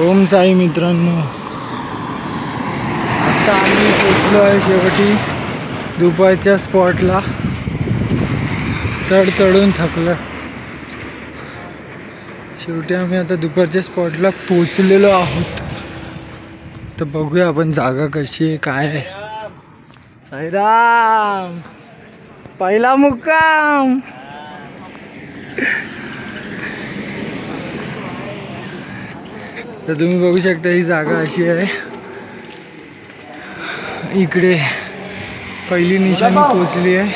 ओम साई मित्रांनो. आता आम्ही पोचलो आहे शेवटी दुपारच्या स्पॉटला चढ चढून थकलं. शेवटी आम्ही आता दुपारच्या स्पॉटला पोचलेलो आहोत. तर बघूया आपण जागा कशी आहे काय आहे. साईराम! पहिला मुक्काम! तर तुम्ही बघू शकता ही जागा अशी आहे. इकडे पहिली निशाणी पोचली आहे.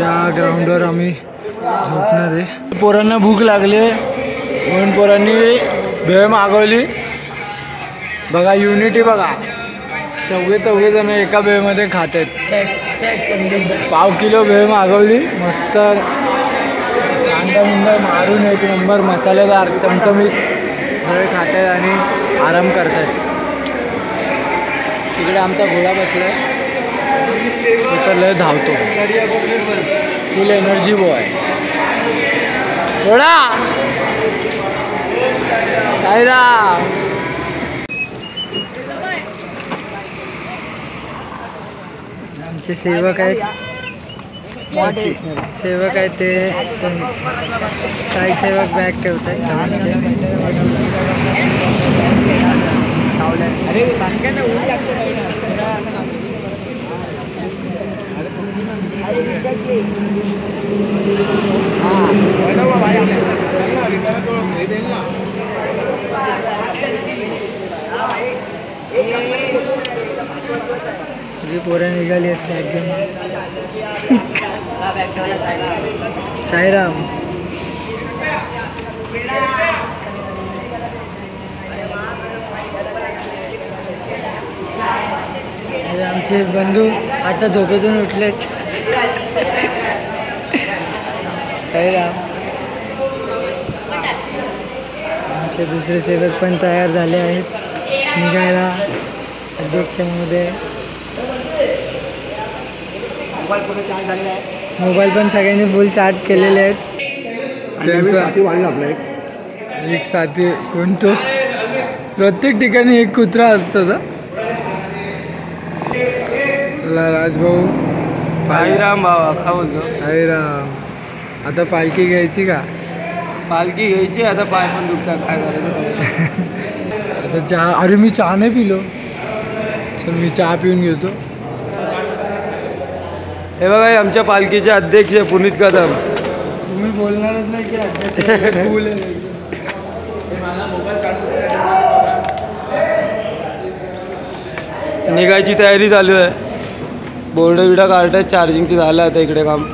या ग्राउंडवर आम्ही झोपणार आहे. पोरांना भूक लागली म्हणून पोरांनी भेळ मागवली. बघा युनिटी बघा. चौघे चौघे जण एका भेळमध्ये खात आहेत. पाव किलो भेळ मागवली. मस्त. कांदा मुंदा मारून एक नंबर मसालेदार चमचमीत. फळ खात आहेत आणि आराम करतात. तिकडे आमचा घोडा बसला आहे तर लय धावतो. फुल एनर्जी बो आहे घोडा साईराम आमचे सेवक आहेत. आमचे सेवक आहेत ते. पण काही सेवक बॅग ठेवत आहेत सर्वांचे सगळी पोरं निघाली आहेत बॅग घेऊन साईराम. आमचे बंधू आता झोपेतून उठलेत. साईराम. आमचे दुसरे सेवक पण तयार झाले आहेत. निघायला अध्यक्ष महोदय मोबाईल पण सगळ्यांनी फुल चार्ज केलेले आहेत. त्यांचा वाढला आपला एक. एक साथी कोणतो? प्रत्येक ठिकाणी एक कुत्रा असतो चला राजभाऊ साईराम बाबा काय बोलतो साईराम आता पालखी घ्यायची का? पालखी घ्यायची आता पाय पण दुखतात काय करायचं? आता चहा अरे मी चहा नाही पिलो. चल मी चहा पिऊन घेतो. हे बघा हे आमच्या पालखीचे अध्यक्ष पुनीत कदम. तुम्ही बोलणारच नाही की अध्यक्ष. निघायची तयारी चालू आहे. बोर्ड बिडा काढतायत चार्जिंगची झालं आता इकडे काम.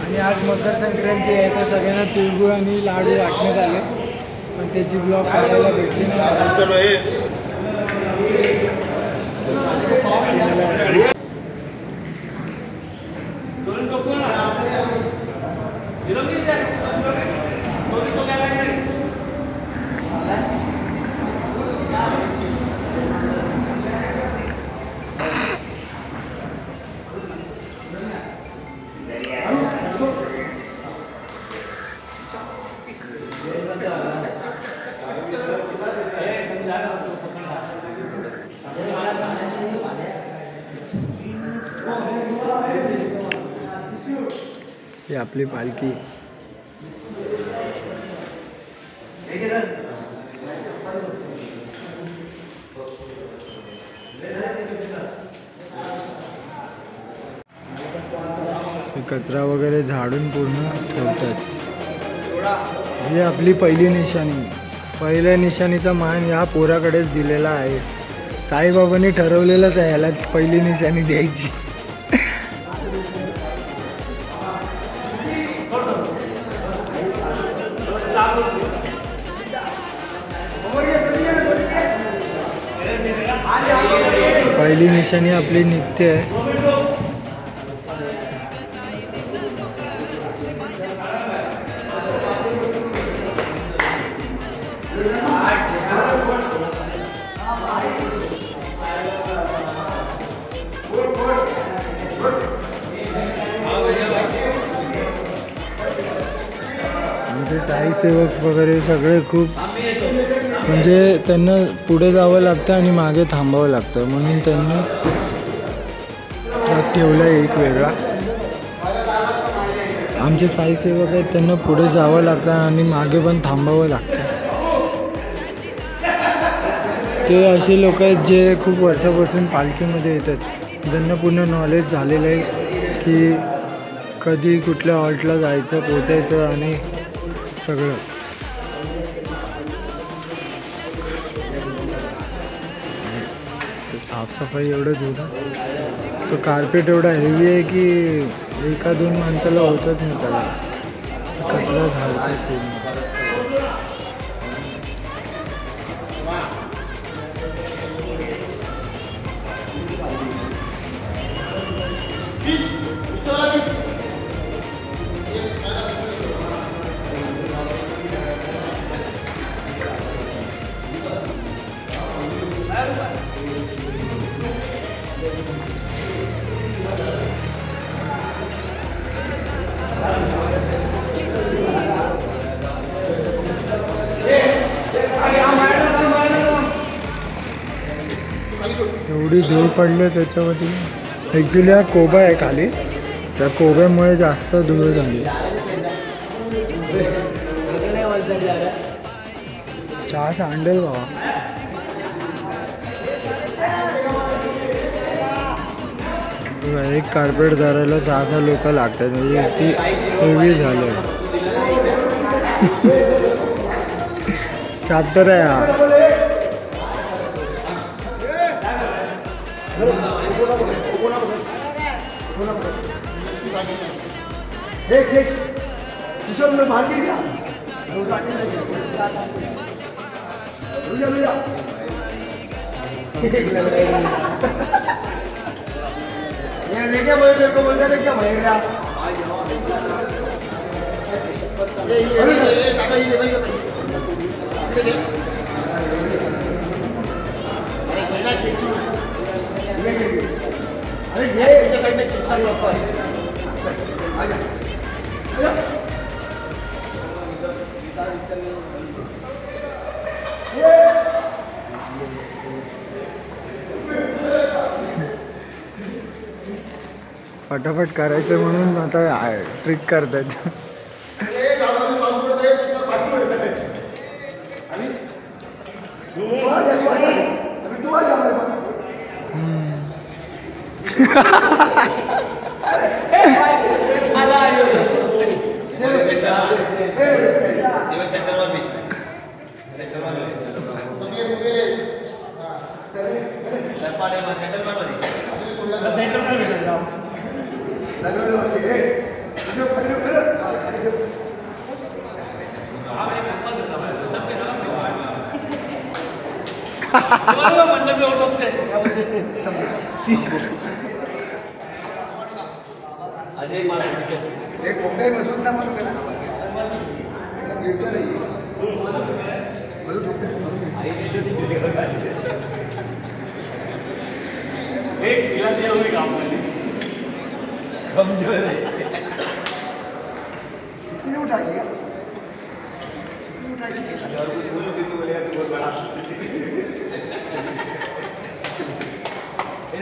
आणि आज मकर संक्रांती आहे तर सगळ्यांना तिळगुळ आणि लाडू वाटण्यात आले. त्याची ब्लॉग काढायला भेटली. नाही ही आपली पालखी. कचरा वगैरे झाडून पूर्ण ठेवतात. ही आपली पहिली निशाणी. पहिल्या निशाणीचा मान या पोराकडेच दिलेला आहे. साईबाबांनी ठरवलेलंच आहे ह्याला पहिली निशाणी द्यायची. पहिली निशाणी आपली निघते साईसेवक वगैरे सगळे खूप म्हणजे त्यांना पुढे जावं लागतं आणि मागे थांबावं लागतं. म्हणून त्यांनी ट्रक ठेवला आहे एक वेगळा. आमचे साईसेवक आहेत त्यांना पुढे जावं लागतं आणि मागे पण थांबावं लागतं. ते असे लोक आहेत जे खूप वर्षापासून पालखीमध्ये येतात. ज्यांना पूर्ण नॉलेज झालेलं आहे की कधी कुठल्या हॉल्टला जायचं पोचायचं आणि सगळं साफसफाई एवढंच होतं तो कार्पेट एवढा हेवी आहे की एका दोन माणसाला होतच नाही त्याला. कचरा झाला एवढी धूळ पडली त्याच्यावरती. ॲक्च्युली हा कोबा आहे खाली. त्या कोब्यामुळे जास्त धूळ झाली. चहा सांडेल बाबा. एक कार्पेट धरायला सहा सहा लोक लागतात. म्हणजे ती हेवी झालं चॅप्टर आहे हा. देख देख. किशोर ये लेके बोल मेरे को बोलता है क्या भैया ये ये ये दादा ये भाई भाई ये अरे घेना खींचू ये ये ये। अरे ये इधर साइड में खींचना ऊपर आजा आजा फटाफट करायचं म्हणून आता ट्रिक करतात. ये ठोकता ही। मजबूत ना मालूम है ना? गिरता रही मजबूत ठोकते मालूम है। किसने उठा लिया किसने उठा लिया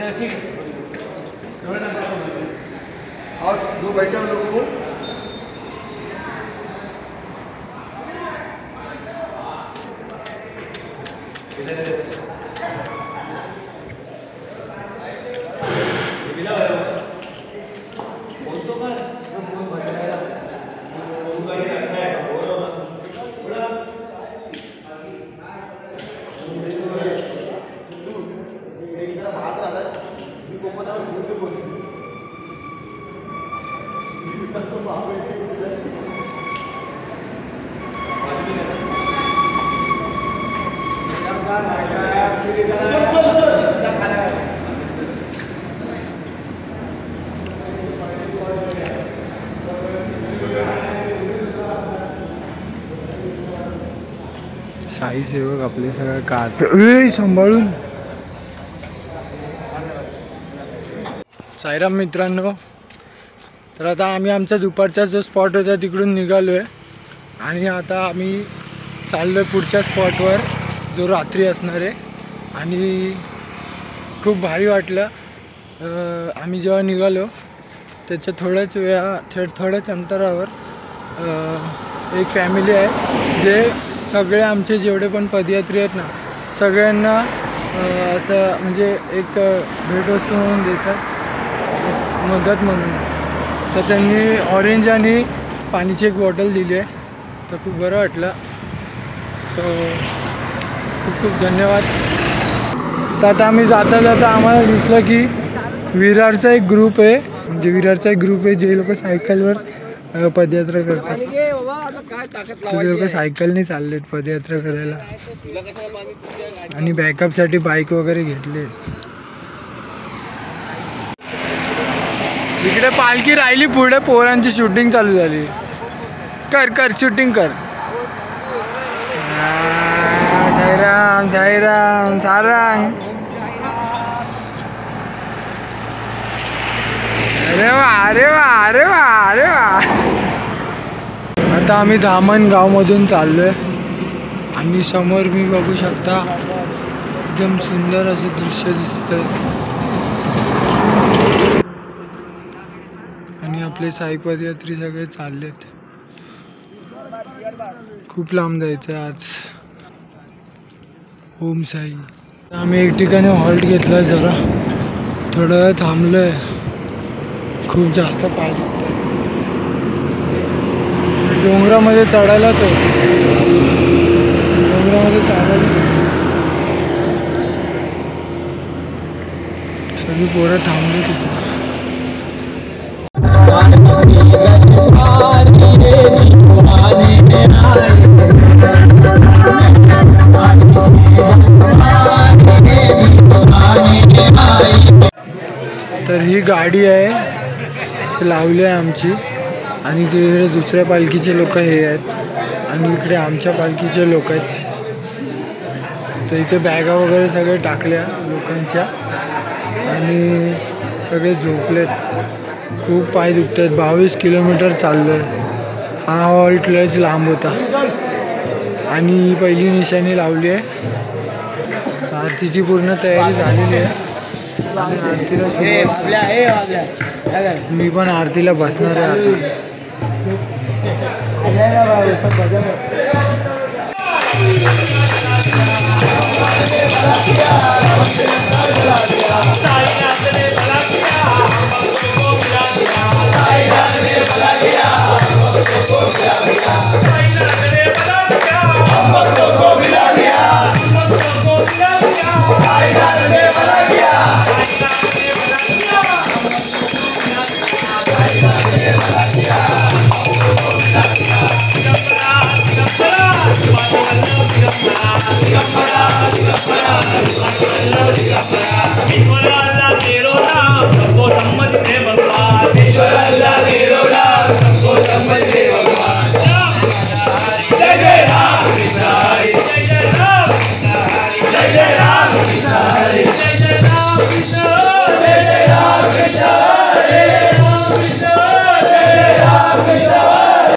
ऐसी और दो बैठे हम लोग को साई सेवक आपले सगळं ए सांभाळून. साईराम मित्रांनो तर आता आम्ही आमचा दुपारचा जो स्पॉट होता तिकडून निघालो आहे आणि आता आम्ही चाललो आहे पुढच्या स्पॉटवर जो रात्री असणार आहे. आणि खूप भारी वाटलं. आम्ही जेव्हा निघालो त्याच्या थोड्याच वेळा थो थोड्याच अंतरावर एक फॅमिली आहे जे सगळे आमचे जेवढे पण पदयात्री आहेत ना सगळ्यांना असं म्हणजे एक भेटवस्तू म्हणून देतात. मदत म्हणून. तर त्यांनी ऑरेंज आणि पाणीची एक बॉटल दिली आहे. तर खूप बरं वाटलं. सो खूप खूप धन्यवाद. तर आता आम्ही जाता जाता आम्हाला दिसलं की विरारचा एक ग्रुप आहे. म्हणजे विरारचा एक ग्रुप आहे जे लोक सायकलवर पदयात्रा करतात. लोक सायकलने चाललेत पदयात्रा करायला. आणि बॅकअपसाठी बाईक वगैरे घेतले. इकडे पालखी राहिली पुढे पोरांची शूटिंग चालू झाली. कर कर शूटिंग कर. साईराम साईराम सारंग. अरे वा अरे वा अरे वा अरे वा. आता आम्ही धामण गावमधून चाललो आहे आणि समोर मी बघू शकता एकदम सुंदर असं दृश्य दिसतंय. आणि आपले साई पदयात्री सगळे चाललेत. खूप लांब जायचं आज. ओम साई. आम्ही एक ठिकाणी हॉल्ट घेतला जरा. थोडं थांबलो आहे खूप जास्त पाहिजे डोंगरामध्ये चढायलाच आहे डोंगरामध्ये चढायला. सगळी पोरं थांबली तिथे. तर ही गाडी आहे. लावली आहे आमची. आणि इकडे दुसऱ्या पालखीचे लोक हे आहेत. आणि इकडे आमच्या पालखीचे लोक आहेत. तर इथे बॅगा वगैरे सगळे टाकल्या लोकांच्या. आणि सगळे झोपलेत. खूप पाय दुखत आहेत बावीस किलोमीटर चाललो आहे हा हॉल्ट लयच लांब होता. आणि ही पहिली निशाणी लावली आहे. आरतीची पूर्ण तयारी झालेली आहे. आणि आरतीला मी पण आरतीला बसणार आहे आता. ईश्वराला तेरो भगवान